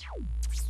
Ciao.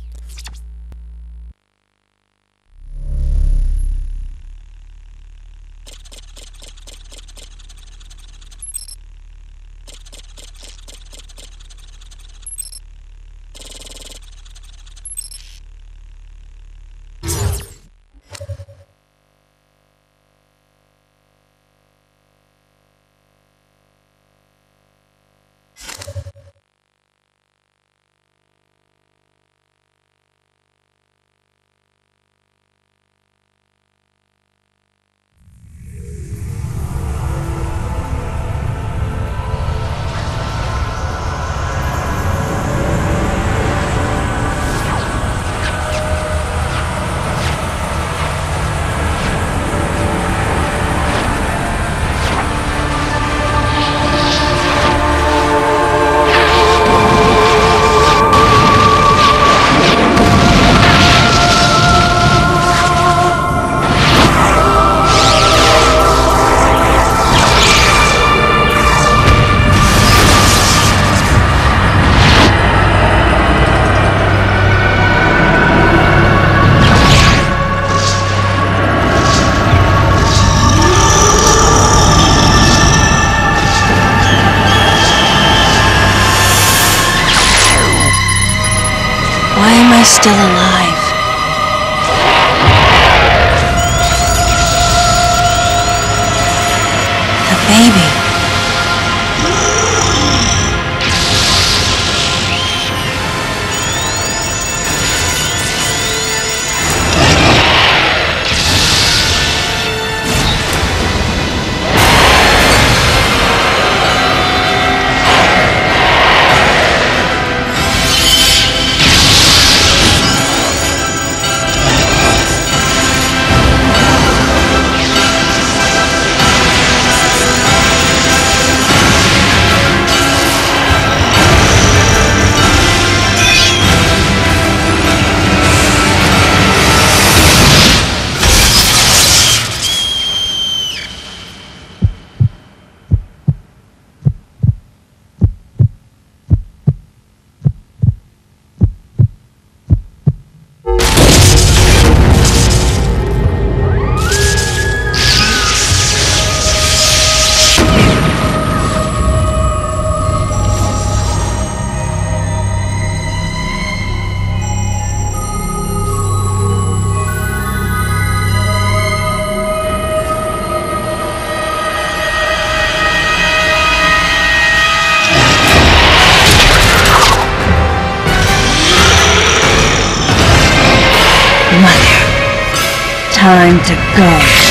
Time to go.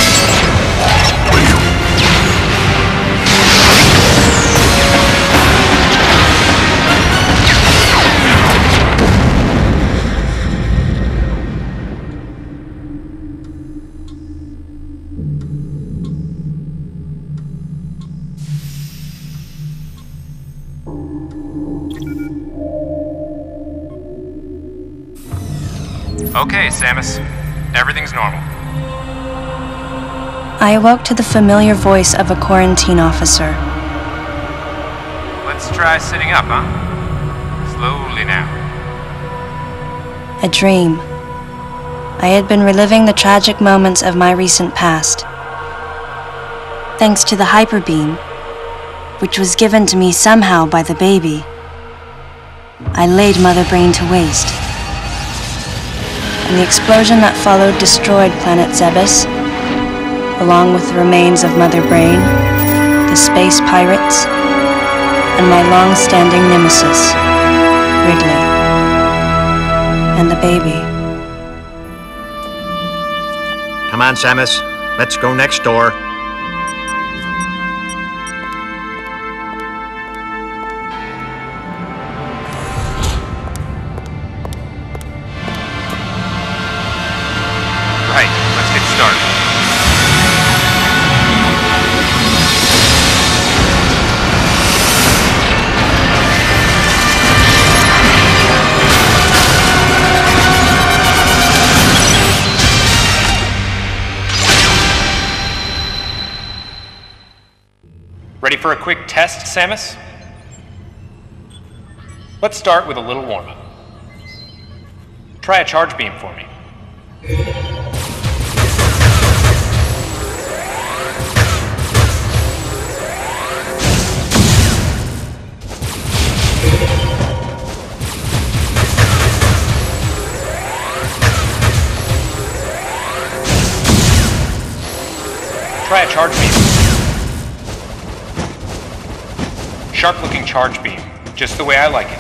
I awoke to the familiar voice of a quarantine officer. Let's try sitting up, huh? Slowly now. A dream. I had been reliving the tragic moments of my recent past. Thanks to the hyper beam, which was given to me somehow by the baby, I laid Mother Brain to waste. And the explosion that followed destroyed planet Zebes, along with the remains of Mother Brain, the space pirates, and my long standing nemesis, Ridley, and the baby. Come on, Samus. Let's go next door. For a quick test, Samus? Let's start with a little warm up. Try a charge beam for me. Try a charge beam. Sharp looking charge beam, just the way I like it.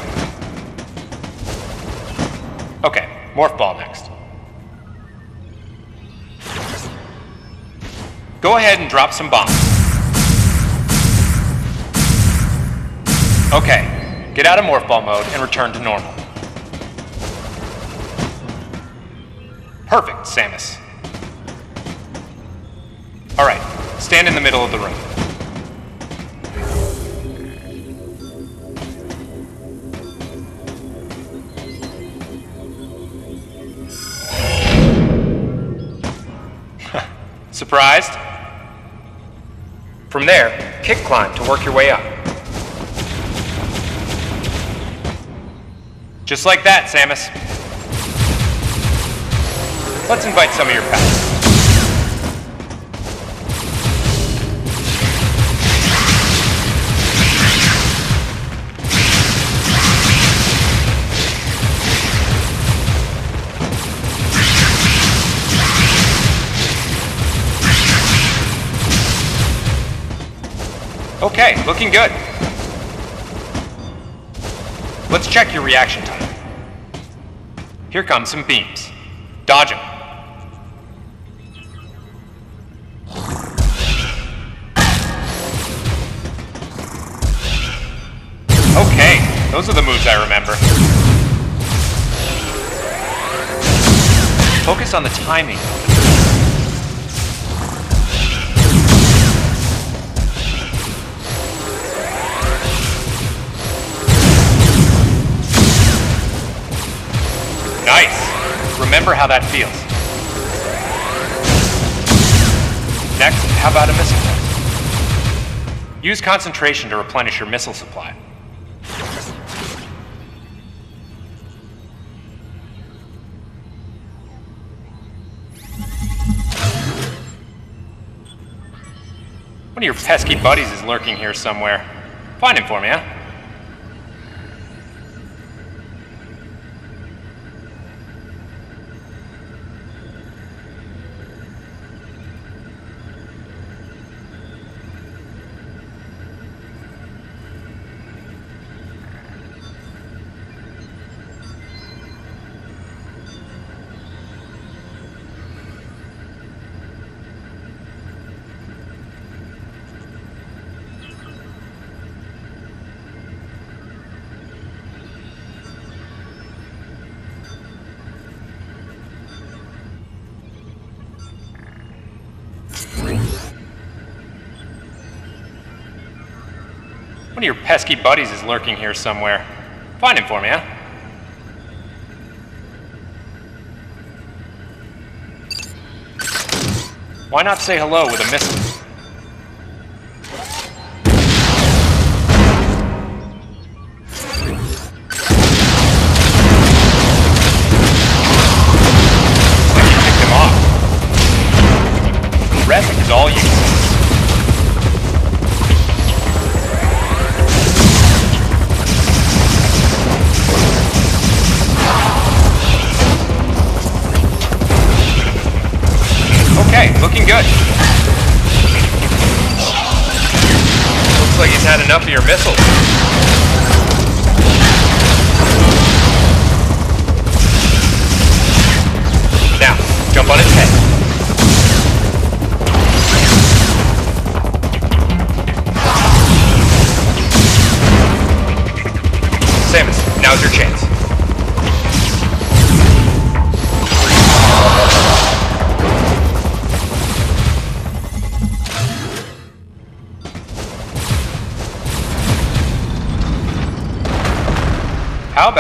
Okay, morph ball next. Go ahead and drop some bombs. Okay, get out of morph ball mode and return to normal. Perfect, Samus. Alright, stand in the middle of the room. Surprised? From there, kick climb to work your way up. Just like that, Samus. Let's invite some of your pals. Okay, looking good. Let's check your reaction time. Here come some beams. Dodge them. Okay, those are the moves I remember. Focus on the timing. Remember how that feels. Next, how about a missile test? Use concentration to replenish your missile supply. One of your pesky buddies is lurking here somewhere. Find him for me, huh? One of your pesky buddies is lurking here somewhere. Find him for me, huh? Why not say hello with a missile? Like he's had enough of your missiles. Now, jump on his head. Samus, now's your chance.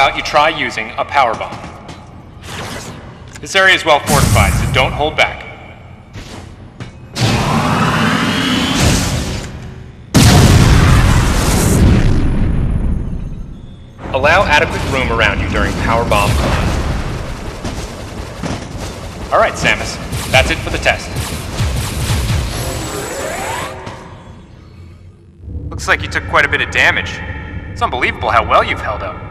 About you try using a power bomb? This area is well fortified, so don't hold back. Allow adequate room around you during power bomb. Alright, Samus. That's it for the test. Looks like you took quite a bit of damage. It's unbelievable how well you've held up.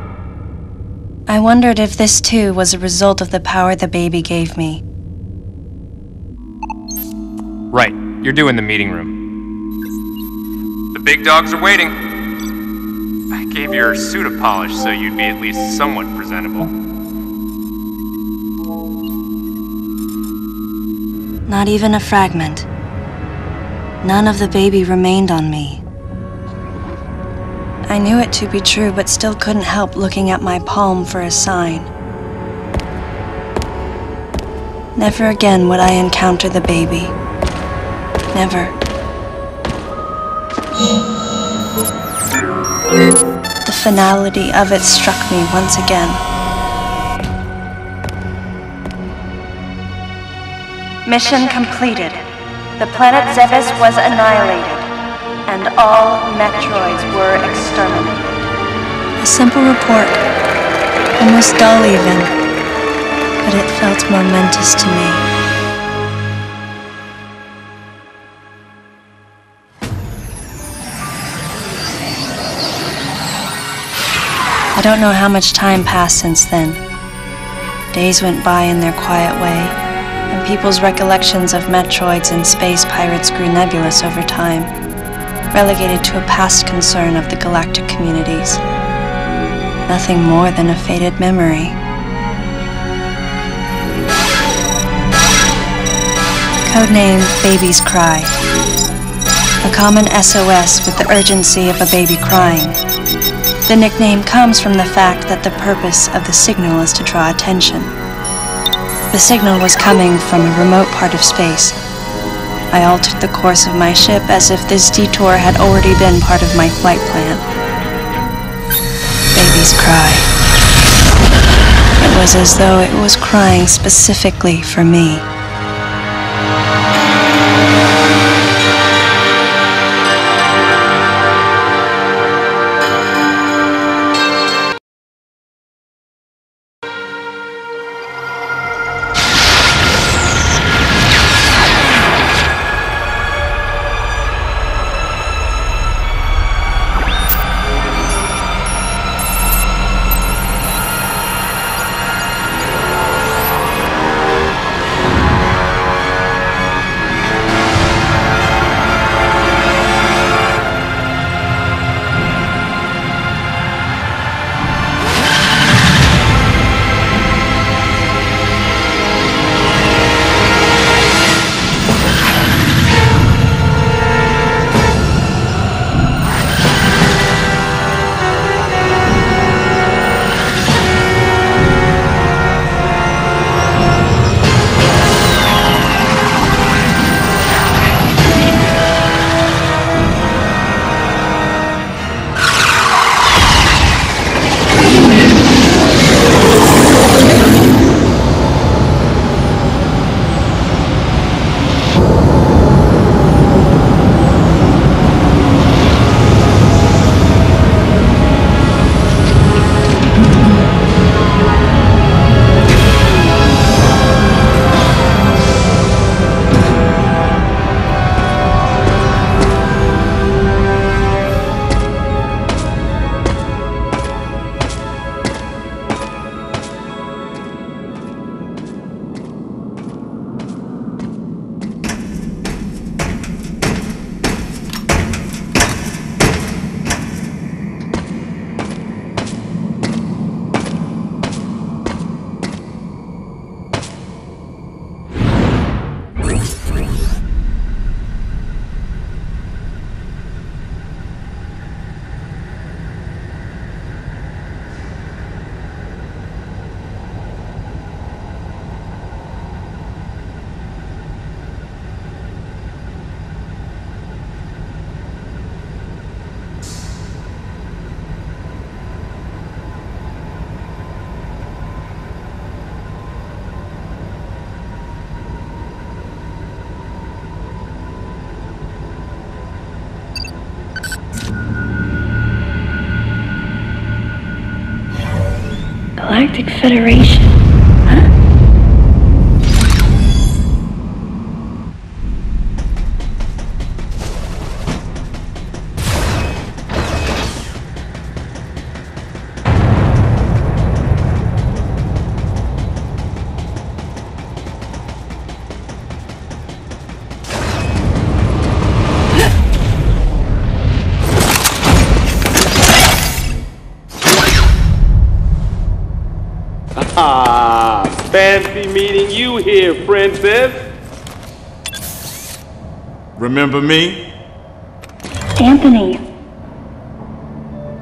I wondered if this too was a result of the power the baby gave me. Right, you're due in the meeting room. The big dogs are waiting. I gave your suit a polish so you'd be at least somewhat presentable. Not even a fragment. None of the baby remained on me. I knew it to be true, but still couldn't help looking at my palm for a sign. Never again would I encounter the baby. Never. The finality of it struck me once again. Mission completed. The planet Zebes was annihilated, and all Metroids were exterminated. A simple report, almost dull even, but it felt momentous to me. I don't know how much time passed since then. Days went by in their quiet way, and people's recollections of Metroids and space pirates grew nebulous over time, relegated to a past concern of the galactic communities. Nothing more than a faded memory. Codename Baby's Cry. A common SOS with the urgency of a baby crying. The nickname comes from the fact that the purpose of the signal is to draw attention. The signal was coming from a remote part of space. I altered the course of my ship as if this detour had already been part of my flight plan. Baby's cry. It was as though it was crying specifically for me. Federation. Fancy meeting you here, princess. Remember me? Anthony.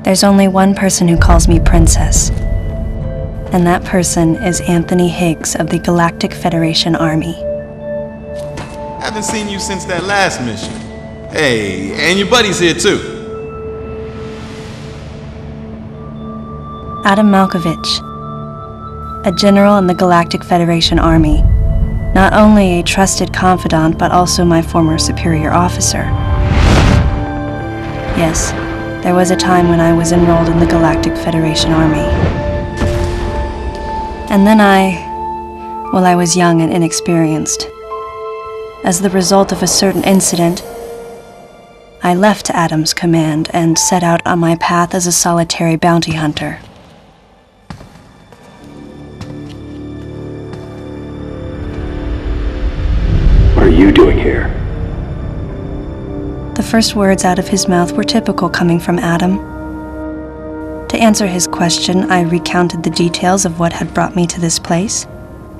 There's only one person who calls me princess. And that person is Anthony Higgs of the Galactic Federation Army. Haven't seen you since that last mission. Hey, and your buddy's here too. Adam Malkovich, a general in the Galactic Federation Army. Not only a trusted confidant, but also my former superior officer. Yes, there was a time when I was enrolled in the Galactic Federation Army. And then I. well, I was young and inexperienced. As the result of a certain incident, I left Adam's command and set out on my path as a solitary bounty hunter. First words out of his mouth were typical coming from Adam. To answer his question, I recounted the details of what had brought me to this place,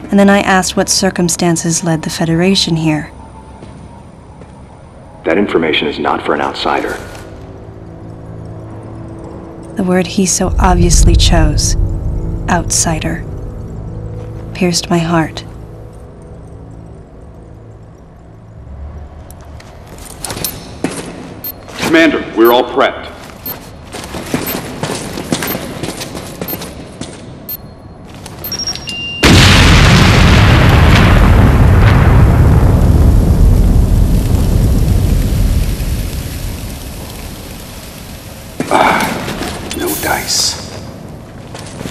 and then I asked what circumstances led the Federation here. That information is not for an outsider. The word he so obviously chose, outsider, pierced my heart. Commander, we're all prepped. Ah, no dice.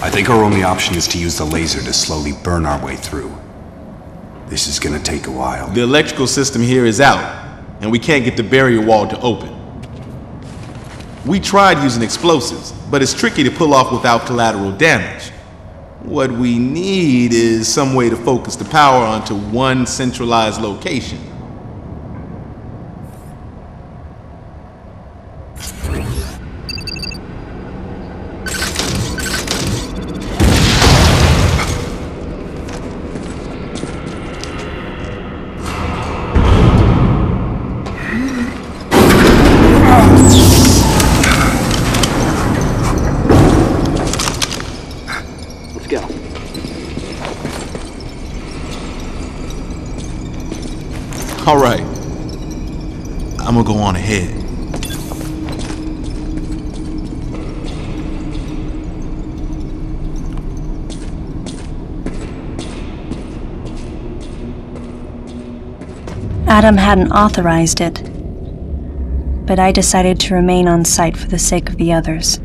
I think our only option is to use the laser to slowly burn our way through. This is gonna take a while. The electrical system here is out, and we can't get the barrier wall to open. We tried using explosives, but it's tricky to pull off without collateral damage. What we need is some way to focus the power onto one centralized location. All right. I'm gonna go on ahead. Adam hadn't authorized it, but I decided to remain on site for the sake of the others.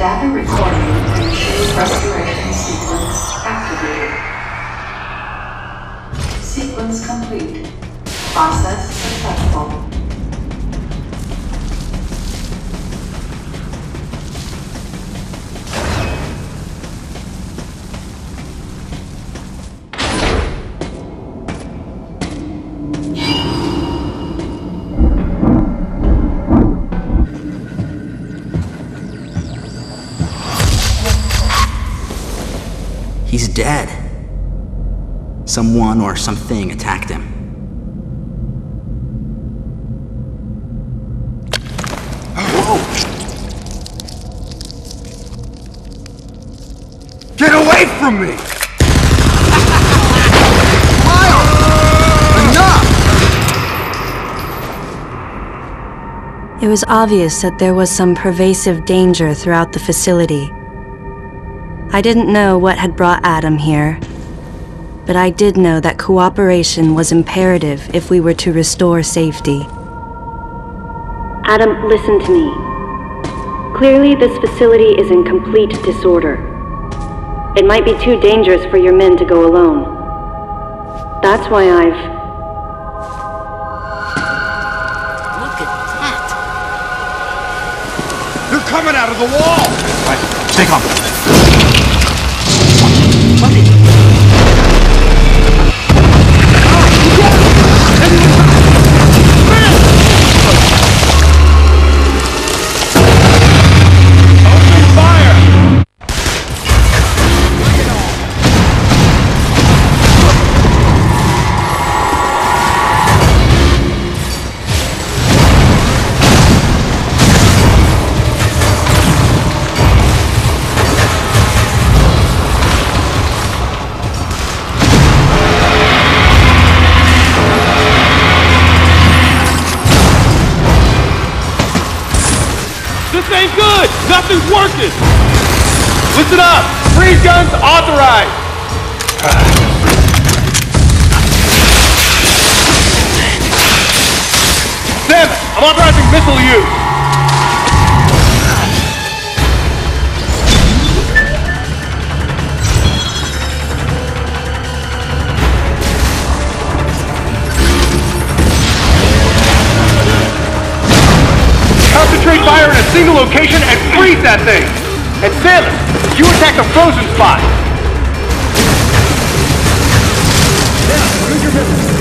Data recording and shade restoration sequence activated. Sequence complete. Process successful. Someone or something attacked him. Get away from me! It was obvious that there was some pervasive danger throughout the facility. I didn't know what had brought Adam here, but I did know that cooperation was imperative if we were to restore safety. Adam, listen to me. Clearly, this facility is in complete disorder. It might be too dangerous for your men to go alone. That's why I've. Look at that! They're coming out of the wall! Right, stay calm. Single location and freeze that thing! And Samus, you attack the frozen spot! Yeah, use your missiles.